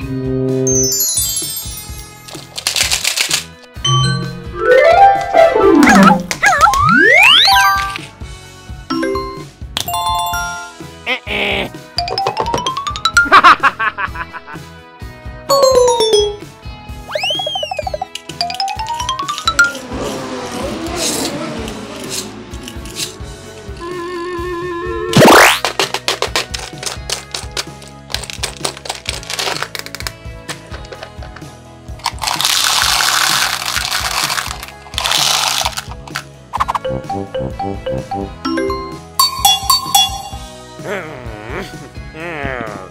Música Yeah.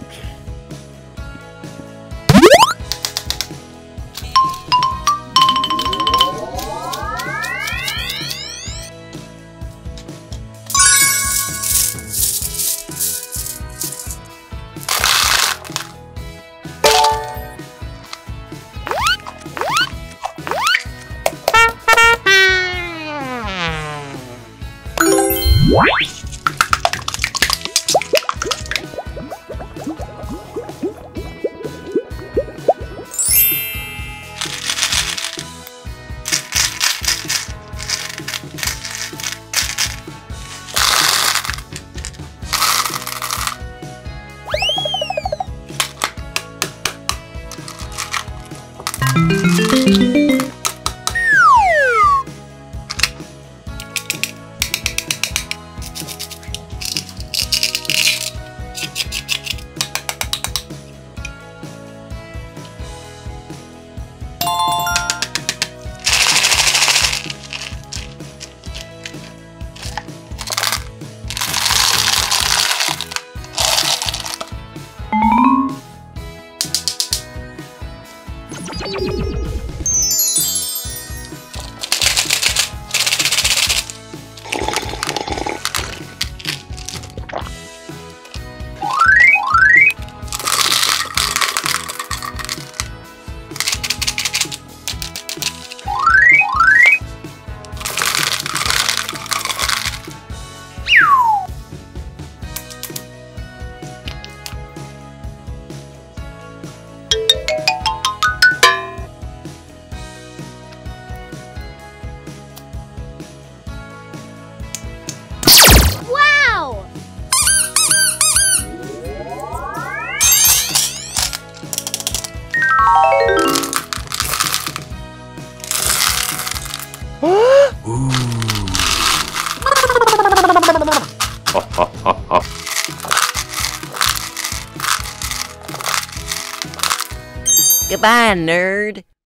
Wow! Goodbye, nerd.